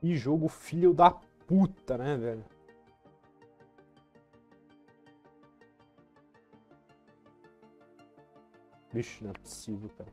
Que jogo filho da puta, né, velho? Vixe, não é possível, cara.